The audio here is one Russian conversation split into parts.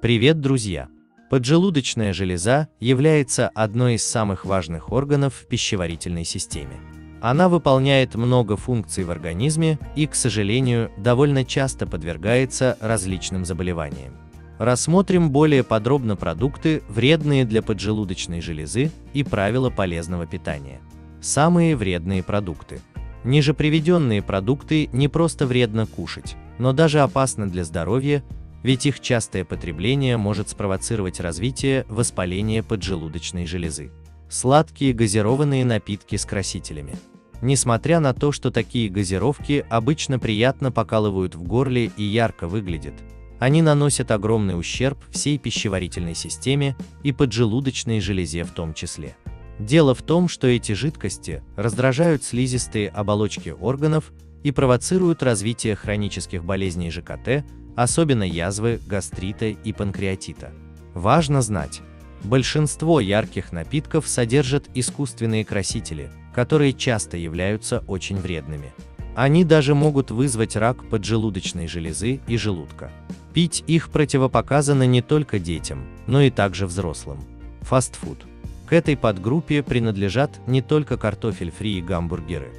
Привет, друзья! Поджелудочная железа является одной из самых важных органов в пищеварительной системе. Она выполняет много функций в организме и, к сожалению, довольно часто подвергается различным заболеваниям. Рассмотрим более подробно продукты, вредные для поджелудочной железы и правила полезного питания. Самые вредные продукты. Ниже приведенные продукты не просто вредно кушать, но даже опасно для здоровья, ведь их частое потребление может спровоцировать развитие воспаления поджелудочной железы. Сладкие газированные напитки с красителями. Несмотря на то, что такие газировки обычно приятно покалывают в горле и ярко выглядят, они наносят огромный ущерб всей пищеварительной системе и поджелудочной железе в том числе. Дело в том, что эти жидкости раздражают слизистые оболочки органов и провоцируют развитие хронических болезней ЖКТ, особенно язвы, гастрита и панкреатита. Важно знать, большинство ярких напитков содержат искусственные красители, которые часто являются очень вредными. Они даже могут вызвать рак поджелудочной железы и желудка. Пить их противопоказано не только детям, но и также взрослым. Фастфуд. К этой подгруппе принадлежат не только картофель фри и гамбургеры,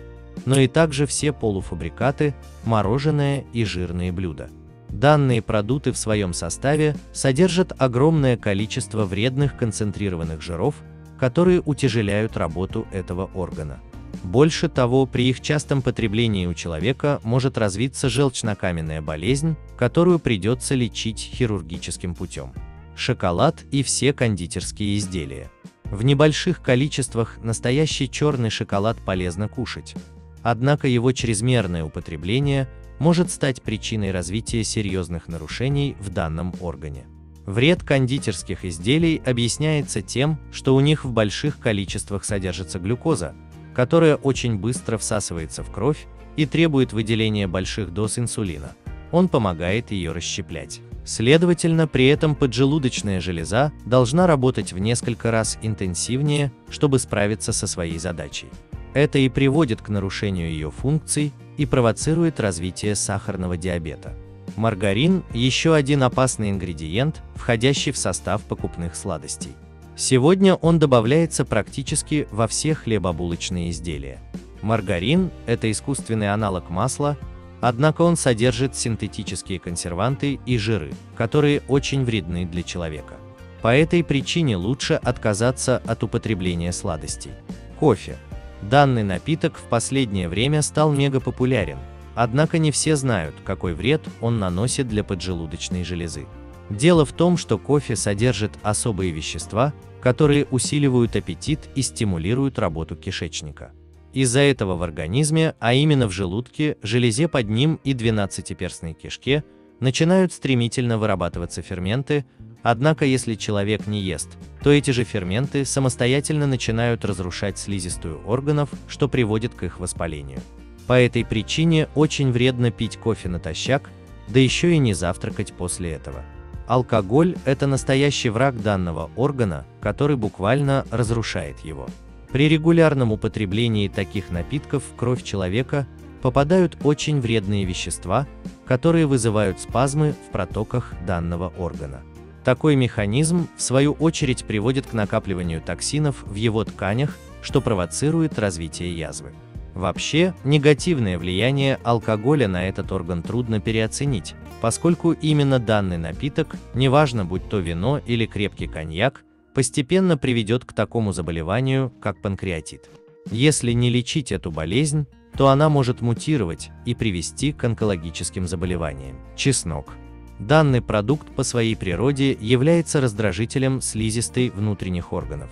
но и также все полуфабрикаты, мороженое и жирные блюда. Данные продукты в своем составе содержат огромное количество вредных концентрированных жиров, которые утяжеляют работу этого органа. Больше того, при их частом потреблении у человека может развиться желчнокаменная болезнь, которую придется лечить хирургическим путем. Шоколад и все кондитерские изделия. В небольших количествах настоящий черный шоколад полезно кушать. Однако его чрезмерное употребление может стать причиной развития серьезных нарушений в данном органе. Вред кондитерских изделий объясняется тем, что у них в больших количествах содержится глюкоза, которая очень быстро всасывается в кровь и требует выделения больших доз инсулина. Он помогает ее расщеплять. Следовательно, при этом поджелудочная железа должна работать в несколько раз интенсивнее, чтобы справиться со своей задачей. Это и приводит к нарушению ее функций и провоцирует развитие сахарного диабета. Маргарин – еще один опасный ингредиент, входящий в состав покупных сладостей. Сегодня он добавляется практически во все хлебобулочные изделия. Маргарин – это искусственный аналог масла, однако он содержит синтетические консерванты и жиры, которые очень вредны для человека. По этой причине лучше отказаться от употребления сладостей. Кофе – Данный напиток в последнее время стал мега популярен, однако не все знают, какой вред он наносит для поджелудочной железы. Дело в том, что кофе содержит особые вещества, которые усиливают аппетит и стимулируют работу кишечника. Из-за этого в организме, а именно в желудке, железе под ним и двенадцатиперстной кишке, начинают стремительно вырабатываться ферменты, Однако, если человек не ест, то эти же ферменты самостоятельно начинают разрушать слизистую органов, что приводит к их воспалению. По этой причине очень вредно пить кофе натощак, да еще и не завтракать после этого. Алкоголь – это настоящий враг данного органа, который буквально разрушает его. При регулярном употреблении таких напитков в кровь человека попадают очень вредные вещества, которые вызывают спазмы в протоках данного органа. Такой механизм, в свою очередь, приводит к накапливанию токсинов в его тканях, что провоцирует развитие язвы. Вообще, негативное влияние алкоголя на этот орган трудно переоценить, поскольку именно данный напиток, неважно будь то вино или крепкий коньяк, постепенно приведет к такому заболеванию, как панкреатит. Если не лечить эту болезнь, то она может мутировать и привести к онкологическим заболеваниям. Чеснок. Данный продукт по своей природе является раздражителем слизистой внутренних органов.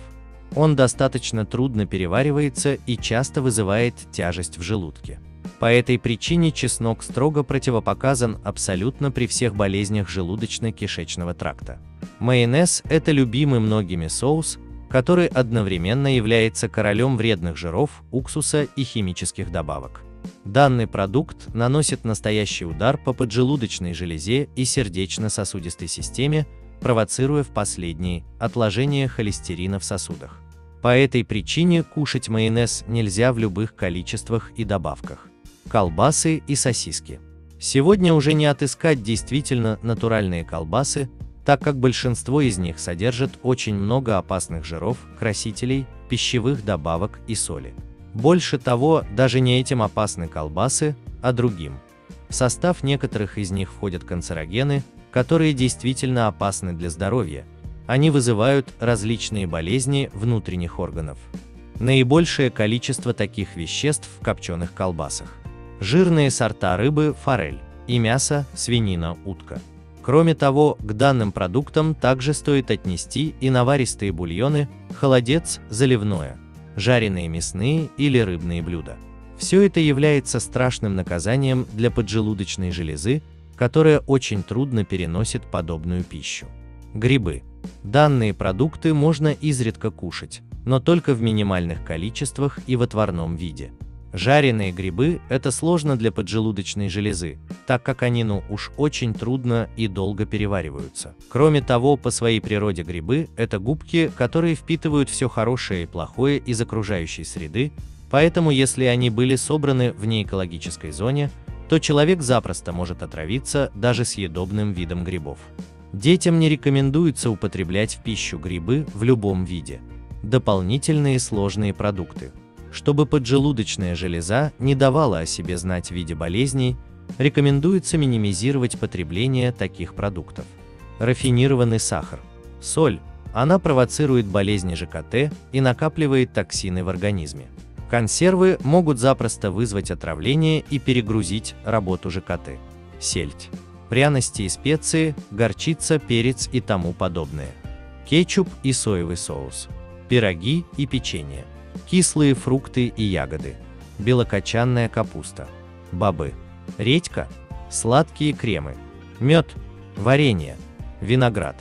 Он достаточно трудно переваривается и часто вызывает тяжесть в желудке. По этой причине чеснок строго противопоказан абсолютно при всех болезнях желудочно-кишечного тракта. Майонез – это любимый многими соус, который одновременно является королем вредных жиров, уксуса и химических добавок. Данный продукт наносит настоящий удар по поджелудочной железе и сердечно-сосудистой системе, провоцируя в последние отложение холестерина в сосудах. По этой причине кушать майонез нельзя в любых количествах и добавках. Колбасы и сосиски. Сегодня уже не отыскать действительно натуральные колбасы, так как большинство из них содержит очень много опасных жиров, красителей, пищевых добавок и соли. Больше того, даже не этим опасны колбасы, а другим. В состав некоторых из них входят канцерогены, которые действительно опасны для здоровья. Они вызывают различные болезни внутренних органов. Наибольшее количество таких веществ в копченых колбасах. Жирные сорта рыбы – форель и мясо – свинина, утка. Кроме того, к данным продуктам также стоит отнести и наваристые бульоны, холодец, заливное, жареные мясные или рыбные блюда. Все это является страшным наказанием для поджелудочной железы, которая очень трудно переносит подобную пищу. Грибы. Данные продукты можно изредка кушать, но только в минимальных количествах и в отварном виде. Жареные грибы – это сложно для поджелудочной железы, так как они ну уж очень трудно и долго перевариваются. Кроме того, по своей природе грибы – это губки, которые впитывают все хорошее и плохое из окружающей среды, поэтому если они были собраны в неэкологической зоне, то человек запросто может отравиться даже съедобным видом грибов. Детям не рекомендуется употреблять в пищу грибы в любом виде. Дополнительные сложные продукты – чтобы поджелудочная железа не давала о себе знать в виде болезней, рекомендуется минимизировать потребление таких продуктов. Рафинированный сахар. Соль. Она провоцирует болезни ЖКТ и накапливает токсины в организме. Консервы могут запросто вызвать отравление и перегрузить работу ЖКТ. Сельдь. Пряности и специи, горчица, перец и тому подобное. Кетчуп и соевый соус. Пироги и печенье кислые фрукты и ягоды, белокочанная капуста, бобы, редька, сладкие кремы, мед, варенье, виноград,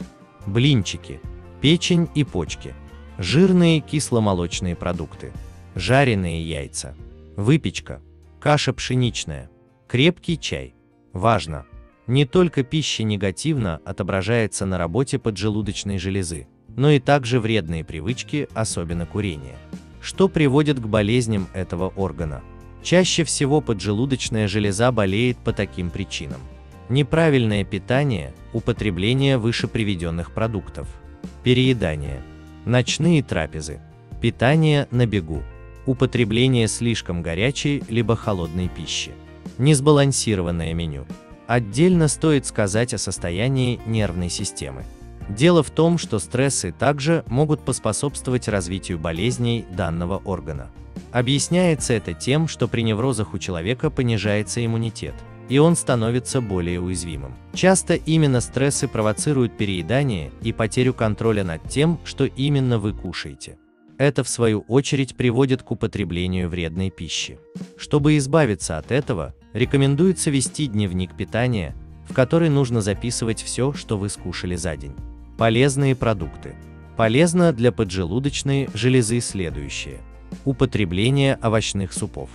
блинчики, печень и почки, жирные кисломолочные продукты, жареные яйца, выпечка, каша пшеничная, крепкий чай. Важно! Не только пища негативно отображается на работе поджелудочной железы, но и также вредные привычки, особенно курение что приводит к болезням этого органа. Чаще всего поджелудочная железа болеет по таким причинам. Неправильное питание, употребление выше приведенных продуктов, переедание, ночные трапезы, питание на бегу, употребление слишком горячей либо холодной пищи, несбалансированное меню. Отдельно стоит сказать о состоянии нервной системы. Дело в том, что стрессы также могут поспособствовать развитию болезней данного органа. Объясняется это тем, что при неврозах у человека понижается иммунитет, и он становится более уязвимым. Часто именно стрессы провоцируют переедание и потерю контроля над тем, что именно вы кушаете. Это в свою очередь приводит к употреблению вредной пищи. Чтобы избавиться от этого, рекомендуется вести дневник питания, в который нужно записывать все, что вы скушали за день. Полезные продукты. Полезно для поджелудочной железы следующее. Употребление овощных супов.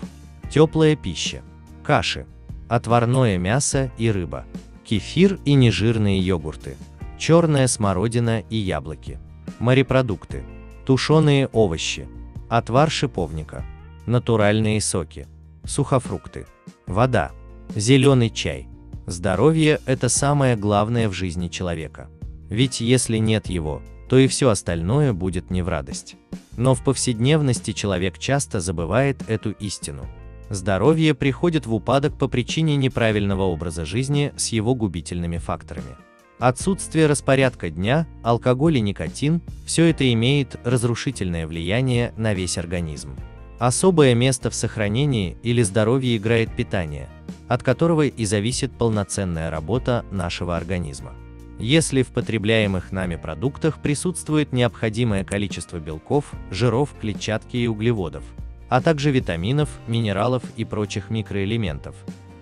Теплая пища. Каши. Отварное мясо и рыба. Кефир и нежирные йогурты. Черная смородина и яблоки. Морепродукты. Тушеные овощи. Отвар шиповника. Натуральные соки. Сухофрукты. Вода. Зеленый чай. Здоровье – это самое главное в жизни человека. Ведь если нет его, то и все остальное будет не в радость. Но в повседневности человек часто забывает эту истину. Здоровье приходит в упадок по причине неправильного образа жизни с его губительными факторами. Отсутствие распорядка дня, алкоголь и никотин – все это имеет разрушительное влияние на весь организм. Особое место в сохранении или здоровье играет питание, от которого и зависит полноценная работа нашего организма. Если в потребляемых нами продуктах присутствует необходимое количество белков, жиров, клетчатки и углеводов, а также витаминов, минералов и прочих микроэлементов,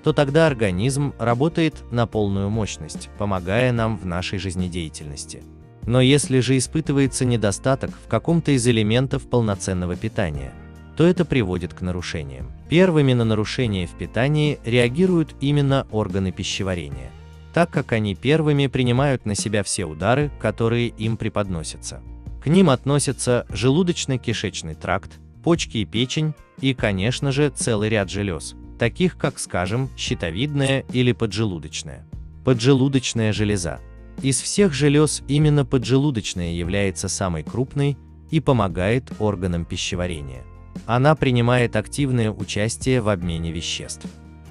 то тогда организм работает на полную мощность, помогая нам в нашей жизнедеятельности. Но если же испытывается недостаток в каком-то из элементов полноценного питания, то это приводит к нарушениям. Первыми на нарушения в питании реагируют именно органы пищеварения так как они первыми принимают на себя все удары, которые им преподносятся. К ним относятся желудочно-кишечный тракт, почки и печень, и, конечно же, целый ряд желез, таких как, скажем, щитовидная или поджелудочная. Поджелудочная железа. Из всех желез именно поджелудочная является самой крупной и помогает органам пищеварения. Она принимает активное участие в обмене веществ.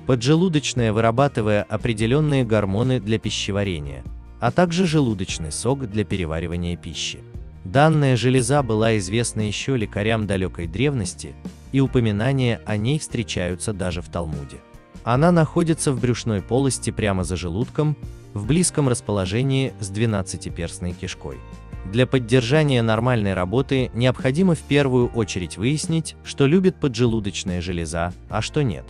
Поджелудочная вырабатывая определенные гормоны для пищеварения, а также желудочный сок для переваривания пищи. Данная железа была известна еще лекарям далекой древности, и упоминания о ней встречаются даже в Талмуде. Она находится в брюшной полости прямо за желудком, в близком расположении с двенадцатиперстной кишкой. Для поддержания нормальной работы необходимо в первую очередь выяснить, что любит поджелудочная железа, а что нет.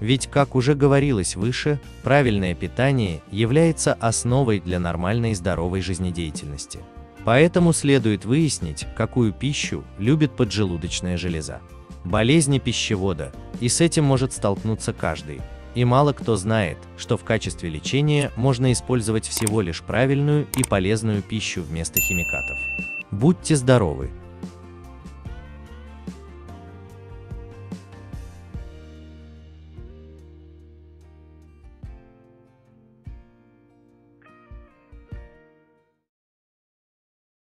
Ведь, как уже говорилось выше, правильное питание является основой для нормальной и здоровой жизнедеятельности. Поэтому следует выяснить, какую пищу любит поджелудочная железа. Болезни пищевода, и с этим может столкнуться каждый. И мало кто знает, что в качестве лечения можно использовать всего лишь правильную и полезную пищу вместо химикатов. Будьте здоровы!